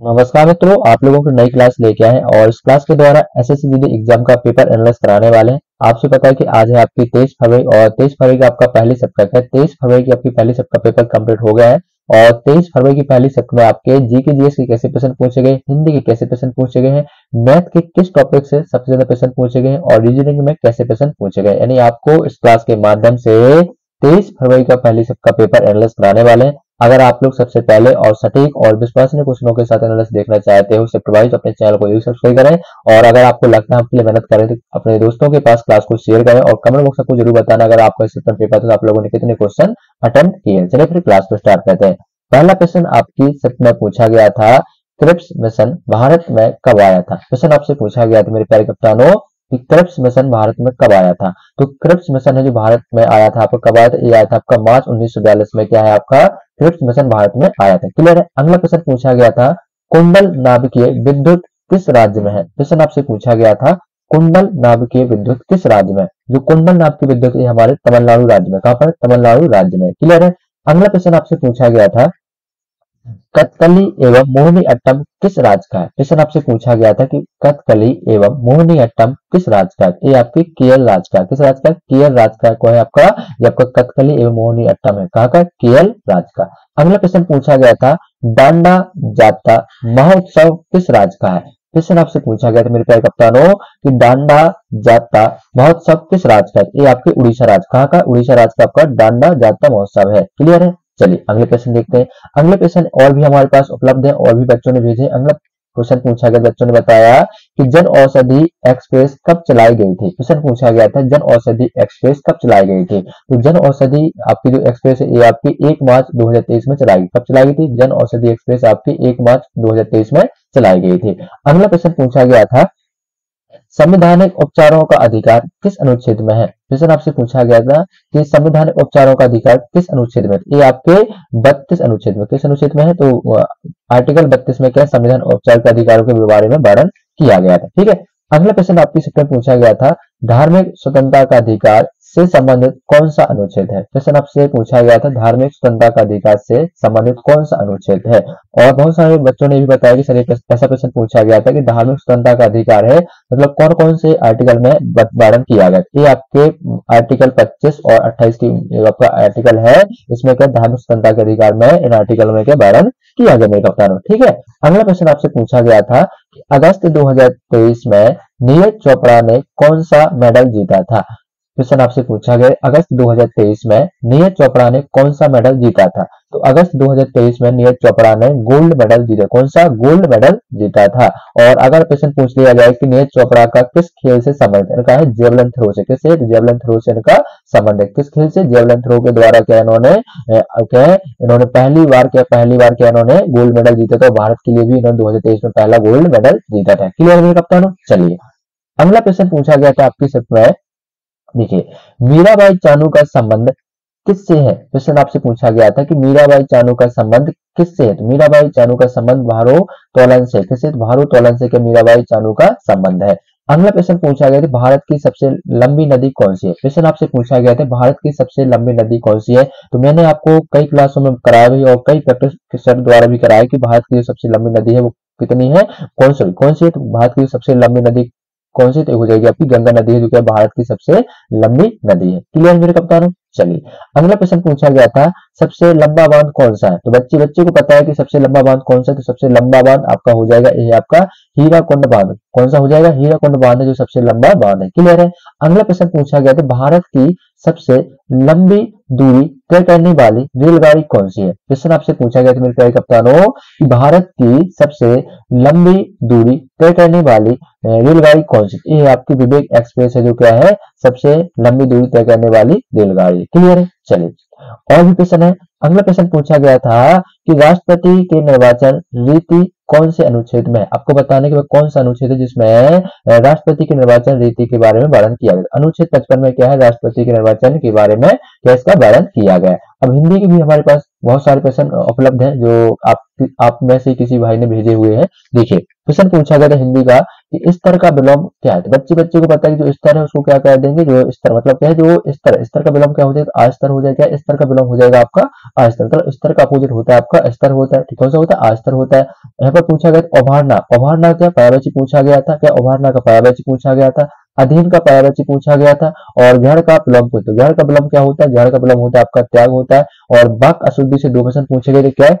नमस्कार मित्रों, आप लोगों को नई क्लास लेके आए और इस क्लास के द्वारा एसएससी जीडी एग्ज़ाम का पेपर एनालाइज कराने वाले हैं। आपसे पता है कि आज है आपकी तेईस फरवरी और तेईस फरवरी का आपका पहली सप्ताह है। तेईस फरवरी की आपकी पहली सप्ताह पेपर कंप्लीट हो गया है और तेईस फरवरी की पहली सप्ताह में आपके जी के जीएस के कैसे प्रश्न पूछे गए, हिंदी के कैसे प्रश्न पूछे गए हैं मैथ के किस टॉपिक से सबसे ज़्यादा प्रश्न पूछे गए हैं और रीजनिंग में कैसे प्रश्न पूछे गए यानी आपको इस क्लास के माध्यम से तेईस फरवरी का पहली सप्ताह पेपर एनालाइज कराने वाले हैं। अगर आप लोग सबसे पहले और सटीक और विश्वसनीय क्वेश्चनों के साथ एनालिसिस देखना चाहते हो सब्सक्राइब अपने चैनल को ज़रूर सब्सक्राइब करें। और अगर आपको लगता है आपके लिए मेहनत करें तो अपने दोस्तों के पास क्लास को शेयर करें और कमेंट बॉक्स को ज़रूर बताना अगर आपका इस पेपर तो आप लोगों ने कितने क्वेश्चन अटेम्प्ट किए। चलिए फिर क्लास को स्टार्ट करते हैं। पहला क्वेश्चन आपकी सेट में पूछा गया था क्रिप्स मिशन भारत में कब आया था? क्वेश्चन आपसे पूछा गया था, मेरे प्यारे कप्तानों क्रिप्स मिशन भारत में कब आया था? तो क्रिप्स मिशन है जो भारत में आया था, आपका कब आया था? ये आया था आपका मार्च उन्नीस सौ बयालीस में। क्या है आपका? क्रिप्स मिशन भारत में आया था। क्लियर है? अगला क्वेश्चन पूछा गया था, कुंडल नाभिकीय विद्युत किस राज्य में है? क्वेश्चन आपसे पूछा गया था, कुंडल नाभिकीय विद्युत किस राज्य में जो कुंडल नाभ की विद्युत हमारे तमिलनाडु राज्य में कहा पर? तमिलनाडु राज्य में क्लियर है? अगला क्वेश्चन आपसे पूछा गया था कथकली एवं मोहिनी अट्टम किस राज्य का है? क्वेश्चन आपसे पूछा गया था कि कथकली एवं मोहनी अट्टम किस राज्य का है? ये आपके केरल राज्य का किस राज्य का केरल राज्य का है आपका? ये आपका कथकली एवं मोहनी अट्टम है। कहा का केरल राज्य का। अगला क्वेश्चन पूछा गया था, डांडा जाता महोत्सव किस राज्य का है? क्वेश्चन आपसे पूछा गया था, मेरे प्यारे कप्तानों, कि डांडा जाता महोत्सव किस राज्य का है? ये आपके उड़ीसा राज्य कहा का? उड़ीसा राज्य का आपका डांडा जाता महोत्सव है। क्लियर है? चलिए, अगले क्वेश्चन देखते हैं। अगले क्वेश्चन और भी हमारे पास उपलब्ध है, और भी बच्चों ने भेजे। अगला क्वेश्चन पूछा गया, बच्चों ने बताया कि जन औषधि एक्सप्रेस कब चलाई गई थी? क्वेश्चन पूछा गया था, जन औषधि एक्सप्रेस कब चलाई गई थी? तो जन औषधि आपकी जो एक्सप्रेस है, ये आपकी एक मार्च 2023 में चलाई कब चलाई गई थी? जन औषधि एक्सप्रेस आपकी एक मार्च 2023 में चलाई गई थी। अगला क्वेश्चन पूछा गया था संवैधानिक उपचारों का अधिकार किस अनुच्छेद में है? क्वेश्चन आपसे पूछा गया था कि संवैधानिक उपचारों का अधिकार किस अनुच्छेद में ये आपके बत्तीस अनुच्छेद में। किस अनुच्छेद में है? तो आर्टिकल बत्तीस में क्या संविधान उपचार के अधिकारों के बारे में वर्णन किया गया था। ठीक है? अगला प्रश्न आपकी सबसे पूछा गया था, धार्मिक स्वतंत्रता का अधिकार से संबंधित कौन सा अनुच्छेद है? क्वेश्चन आपसे पूछा गया था, धार्मिक स्वतंत्रता का अधिकार से संबंधित कौन सा अनुच्छेद है? और बहुत सारे बच्चों ने भी बताया कि सर ऐसा प्रश्न पूछा गया था कि धार्मिक स्वतंत्रता का अधिकार है मतलब कौन कौन से आर्टिकल में वर्णन किया गया ये आपके आर्टिकल 25 और 28 की आपका आर्टिकल है, इसमें क्या धार्मिक स्वतंत्रता के अधिकार में, इन आर्टिकल में क्या वर्णन किया गया मेरे कप्तान ठीक है, अगला क्वेश्चन आपसे पूछा गया था अगस्त 2023 में नीरज चोपड़ा ने कौन सा मेडल जीता था? क्वेश्चन आपसे पूछा गया, अगस्त 2023 में नीरज चोपड़ा ने कौन सा मेडल जीता था? तो अगस्त 2023 में नीरज चोपड़ा ने गोल्ड मेडल जीता। कौन सा गोल्ड मेडल जीता था? और अगर क्वेश्चन पूछ लिया जाए कि नीरज चोपड़ा का किस खेल से संबंध इनका है जेवलन थ्रो से। किस जेवलिन थ्रो से इनका संबंध है किस खेल से? जेवलन थ्रो के द्वारा क्या इन्होंने क्या इन्होंने पहली बार क्या, पहली बार क्या इन्होंने गोल्ड मेडल जीता था भारत के लिए भी इन्होंने दो हज़ार तेईस में पहला गोल्ड मेडल जीता था। क्लियर मेरे कप्तान? चलिए, अगला क्वेश्चन पूछा गया था आपकी सिर्फ़ में देखिए, मीराबाई चानू का संबंध किससे है? क्वेश्चन आपसे पूछा गया था कि मीराबाई चानू का संबंध किससे है? तो मीराबाई चानू का संबंध भारो तोलन से। किससे तो भारो तोलन से क्या मीराबाई चानू का संबंध है। अगला प्रश्न पूछा गया था, भारत की सबसे लंबी नदी कौन सी है? क्वेश्चन आपसे पूछा गया था, भारत की सबसे लंबी नदी कौन सी है? तो मैंने आपको कई क्लासों में कराया भी और कई प्रैक्टिस सर द्वारा भी कराया कि भारत की जो सबसे लंबी नदी है वो कितनी है? कौन सी कौन सी है? तो भारत की सबसे लंबी नदी कौन सी हो जाएगी आपकी? गंगा नदी है जो कि भारत की सबसे लंबी नदी है। क्लियर मेरे कप्तान? चलिए, अगला प्रश्न पूछा गया था, सबसे लंबा बाँध कौन सा है? तो बच्चे बच्चे को पता है कि सबसे लंबा बाँध कौन सा है तो सबसे लंबा बाँध आपका हो जाएगा ये आपका हीरा कुंड बाँध। कौन सा हो जाएगा? हीरा कुंड बाँध है जो सबसे लंबा बाँध है। क्लियर है? अगला प्रश्न पूछा गया था, भारत की सबसे लंबी दूरी तय करने वाली रेलगाड़ी कौन सी है? क्वेश्चन आपसे पूछा गया था मेरे प्यारे कप्तानों कि भारत की सबसे लंबी दूरी तय करने वाली रेलगाड़ी कौन सी ये आपकी विवेक एक्सप्रेस है जो क्या है? सबसे लंबी दूरी तय करने वाली रेलगाड़ी। क्लियर है? चलिए। और भी क्वेश्चन है। अगला प्रश्न पूछा गया था कि राष्ट्रपति के निर्वाचन रीति कौन से अनुच्छेद में आपको बताने के बाद कौन सा अनुच्छेद है जिसमें राष्ट्रपति के निर्वाचन रीति के बारे में वर्णन किया गया अनुच्छेद पचपन में क्या है? राष्ट्रपति के निर्वाचन के बारे में क्या इसका वर्णन किया गया अब हिंदी की भी हमारे पास बहुत सारे क्वेश्चन उपलब्ध हैं जो आप आप में से किसी भाई ने भेजे हुए हैं। देखिए क्वेश्चन पूछा गया था हिंदी का कि स्तर का विलोम क्या है? तो बच्चे बच्चे को पता है कि जो स्तर है, उसको क्या कह देंगे? जो स्तर मतलब क्या है, जो स्तर स्तर का विलोम क्या हो जाएगा? अस्तर हो जाएगा स्तर का विलोम हो जाएगा आपका अस्तर मतलब स्तर का अपोजिट होता है आपका स्तर होता है, ठीक होता है अस्तर होता है। यहाँ पर पूछा गया अभारना अभारना क्या पायावची पूछा गया था? क्या अभारना का पायावची पूछा गया था? अधीन का पायावची पूछा गया था और घर का विलोम पूछा घर का विलोम क्या होता है? घर का विलोम होता है, आपका त्याग होता है और बाक अशुद्धि से दो क्वेश्चन पूछे गए थे, क्या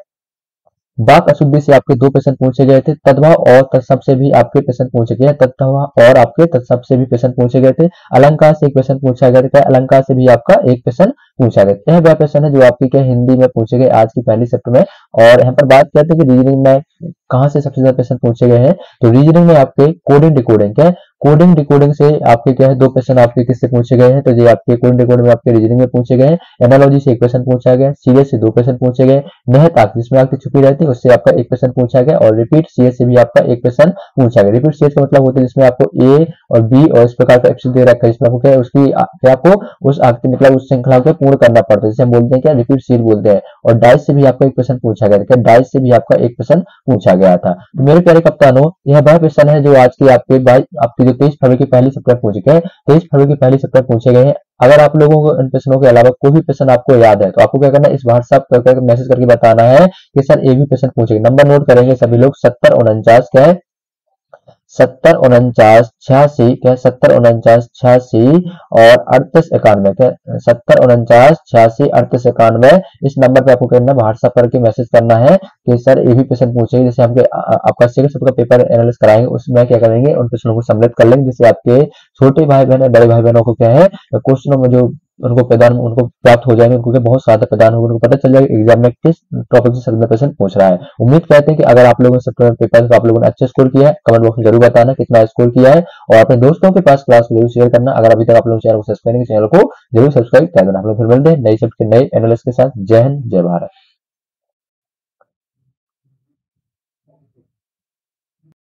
बाक अशुद्धि से आपके दो क्वेश्चन पूछे गए थे, तद्भाव और तत्सब से भी आपके क्वेश्चन पूछे गए तत्भाव और आपके तत्सब से भी क्वेश्चन पूछे गए थे। अलंकार से एक क्वेश्चन पूछा गया था अलंकार से भी आपका एक क्वेश्चन पूछा गया यह वह क्वेश्चन है जो आपके क्या हिंदी में पूछे गए आज की पहली सेप्ट में। और यहाँ पर बात करते हैं कि रीजनिंग में कहा से सबसे ज़्यादा क्वेश्चन पूछे गए हैं तो रीजनिंग में आपके कोडिंग डिकोडिंग है? कोडिंग डिकोडिंग से आपके क्या है, दो क्वेश्चन आपके किससे पूछे गए हैं? तो ये आपके कोडिंग डिकोडिंग में आपके रीजनिंग में पूछे गए हैं। एनालॉजी से एक क्वेश्चन पूछा गया सीएस से दो क्वेश्चन पूछे गए। नहताक जिसमें आपकी छुपी रहती है, उससे आपका एक क्वेश्चन पूछा गया और रिपीट सीएस से भी आपका एक क्वेश्चन पूछा गया। रिपीट सीएस का मतलब होता है जिसमें आपको ए और बी और इस प्रकार का एक्शन दे रखा है, जिसमें आपको क्या है, उसकी आपको, उस आकृति मतलब उस श्रृंखला को पूर्ण करना पड़ता है, जिसे हम बोलते हैं क्या रिपीट सीट बोलते हैं। और डाइस से भी आपका एक क्वेश्चन पूछा गया था डाइस से भी आपका एक क्वेश्चन पूछा गया था। तो मेरे प्यारे कप्तानों, यह वह क्वेश्चन है जो आज की आपके आपकी जो तेईस फरवरी की पहली सप्ताह पूछ गए तेईस फरवरी की पहली सप्ताह पूछे गए हैं। अगर आप लोगों को इन प्रश्नों के अलावा कोई भी प्रश्न आपको याद है तो आपको क्या करना है, इस व्हाट्सअप कर मैसेज करके बताना है कि सर ये भी प्रश्न पूछेंगे नंबर नोट करेंगे सभी लोग, सत्तर उनचास क्या है? सत्तर उनचास छियासी क्या सत्तर उनचास छियासी और अड़तीस इक्यानवे क्या सत्तर उनचास छियासी, अड़तीस इक्यानवे। इस नंबर पे आपको करना व्हाट्सएप करके मैसेज करना है कि सर ये भी क्वेश्चन पूछेंगे जैसे आपके आपका सेकंड का पेपर एनालिस कराएँगे उसमें क्या करेंगे, उन प्रश्नों को सम्मिलित कर लेंगे। जिससे आपके छोटे भाई बहन बड़े भाई बहनों को क्या है क्वेश्चनों में जो उनको प्रदान, उनको प्राप्त हो जाएँगे, उनको बहुत सारा प्रदान होगा, उनको पता चल जाएगा एग्ज़ाम में किस टॉपिक से सत्रह परसेंट पूछ रहा है। उम्मीद कहते हैं कि अगर आप लोगों ने पेपर तो आप लोगों ने अच्छा स्कोर किया है कमेंट बॉक्स में ज़रूर बताना कितना स्कोर किया है, और अपने दोस्तों के पास क्लास ज़रूर शेयर करना। अगर अभी तक आप लोग चैनल को सब्सक्राइब चैनल को ज़रूर सब्सक्राइब कर देना। आप लोग फिर मिलते हैं नई सब्जेक्ट नए एनालिस्ट के साथ। जय हिंद, जय भारत।